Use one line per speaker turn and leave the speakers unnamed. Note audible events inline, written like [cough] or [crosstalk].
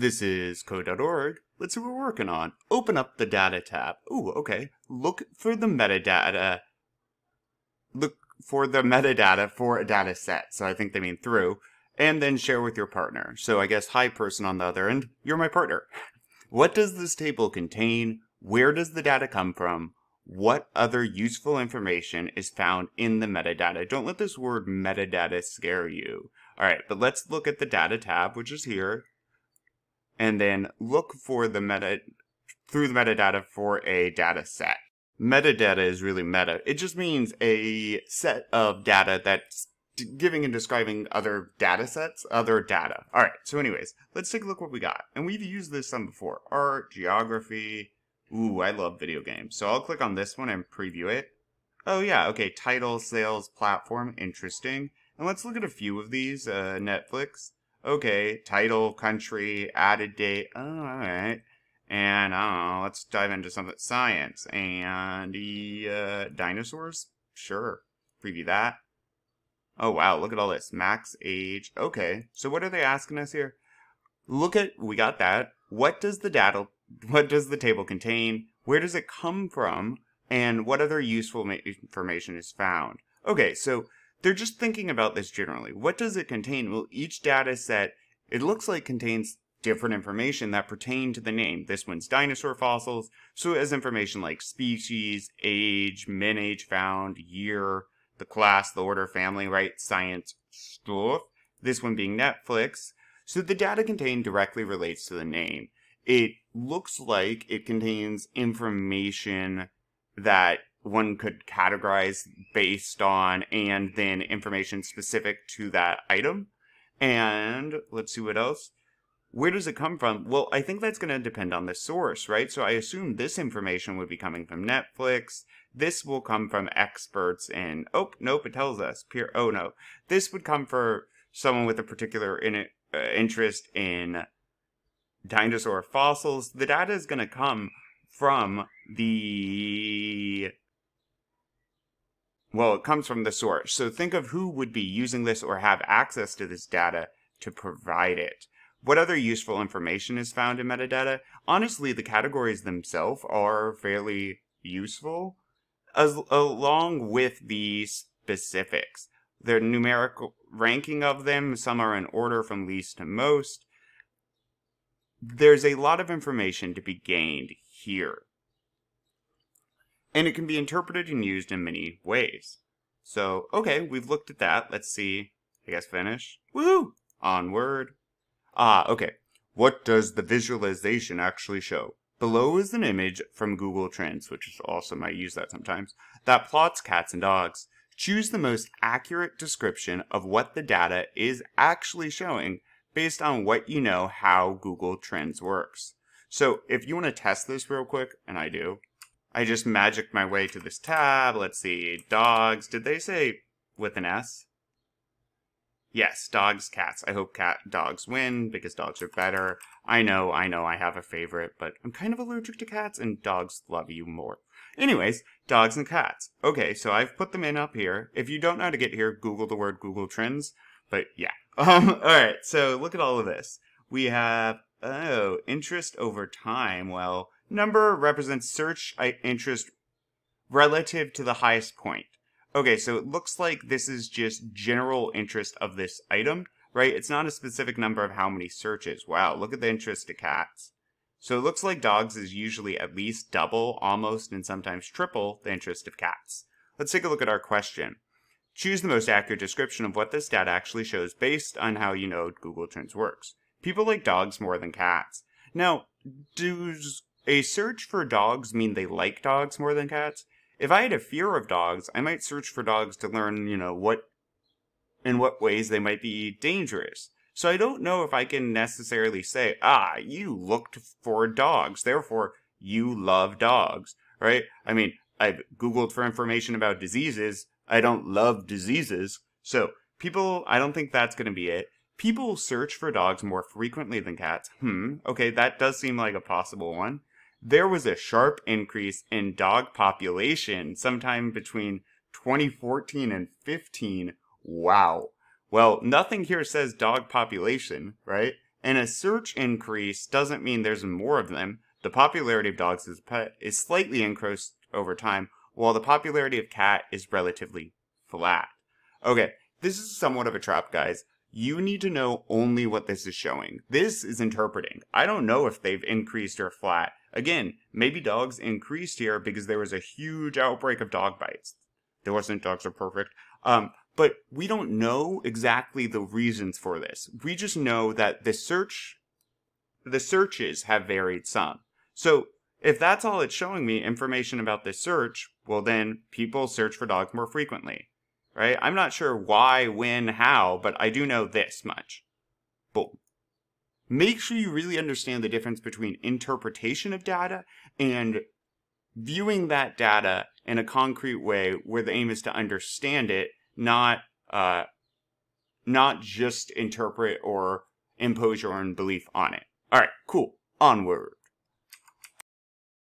This is code.org. Let's see what we're working on. Open up the data tab. Ooh, okay. Look for the metadata. Look for the metadata for a data set. So I think they mean through. And then share with your partner. So I guess hi person on the other end, you're my partner. [laughs] What does this table contain? Where does the data come from? What other useful information is found in the metadata? Don't let this word metadata scare you. All right, but let's look at the data tab, which is here and then look for the meta through the metadata for a data set. Metadata is really meta. It just means a set of data that's giving and describing other data sets, other data. All right. So anyways, let's take a look what we got. And we've used this some before. Art, geography. Ooh, I love video games. So I'll click on this one and preview it. Oh yeah. Okay. Title, sales, platform. Interesting. And let's look at a few of these. Uh, Netflix okay, title, country, added date, oh, all right. And I know, let's dive into some science. And the uh, dinosaurs? Sure. Preview that. Oh wow, look at all this. Max age. Okay, so what are they asking us here? Look at, we got that. What does the data, what does the table contain? Where does it come from? And what other useful information is found? Okay, so they're just thinking about this generally. What does it contain? Well, each data set, it looks like contains different information that pertain to the name. This one's dinosaur fossils, so it has information like species, age, min age found, year, the class, the order, family, right, science, stuff. This one being Netflix. So the data contained directly relates to the name. It looks like it contains information that one could categorize based on and then information specific to that item. And let's see what else. Where does it come from? Well, I think that's going to depend on the source, right? So I assume this information would be coming from Netflix. This will come from experts in, oh, nope, it tells us. Peer, oh, no. This would come for someone with a particular in, uh, interest in dinosaur fossils. The data is going to come from the well, it comes from the source. So think of who would be using this or have access to this data to provide it. What other useful information is found in metadata? Honestly, the categories themselves are fairly useful, as, along with the specifics. The numerical ranking of them, some are in order from least to most. There's a lot of information to be gained here and it can be interpreted and used in many ways. So, okay, we've looked at that. Let's see. I guess finish. Woo! Onward. Ah, okay. What does the visualization actually show? Below is an image from Google Trends, which is awesome. I use that sometimes, that plots cats and dogs. Choose the most accurate description of what the data is actually showing based on what you know how Google Trends works. So if you want to test this real quick, and I do, I just magicked my way to this tab. Let's see. Dogs. Did they say with an S? Yes, dogs, cats. I hope cat dogs win because dogs are better. I know, I know I have a favorite, but I'm kind of allergic to cats and dogs love you more. Anyways, dogs and cats. Okay, so I've put them in up here. If you don't know how to get here, Google the word Google Trends. But yeah. [laughs] Um, alright, so look at all of this. We have, oh, interest over time. Well, number represents search interest relative to the highest point. Okay, so it looks like this is just general interest of this item, right? It's not a specific number of how many searches. Wow, look at the interest to cats. So it looks like dogs is usually at least double, almost, and sometimes triple the interest of cats. Let's take a look at our question. Choose the most accurate description of what this data actually shows based on how you know Google Trends works. People like dogs more than cats. Now, does a search for dogs mean they like dogs more than cats? If I had a fear of dogs, I might search for dogs to learn, you know, what in what ways they might be dangerous. So I don't know if I can necessarily say, ah, you looked for dogs, therefore you love dogs, right? I mean, I've Googled for information about diseases. I don't love diseases. So people, I don't think that's going to be it. People search for dogs more frequently than cats. Hmm, okay, that does seem like a possible one there was a sharp increase in dog population sometime between 2014 and 15. Wow. Well, nothing here says dog population, right? And a search increase doesn't mean there's more of them. The popularity of dogs as a pet is slightly increased over time, while the popularity of cat is relatively flat. Okay, this is somewhat of a trap, guys. You need to know only what this is showing. This is interpreting. I don't know if they've increased or flat. Again, maybe dogs increased here because there was a huge outbreak of dog bites. There wasn't dogs are perfect. Um, but we don't know exactly the reasons for this. We just know that the search, the searches have varied some. So if that's all it's showing me, information about this search, well then people search for dogs more frequently, right? I'm not sure why, when, how, but I do know this much. Boom. Make sure you really understand the difference between interpretation of data and viewing that data in a concrete way where the aim is to understand it not uh, not just interpret or impose your own belief on it. All right, cool. Onward.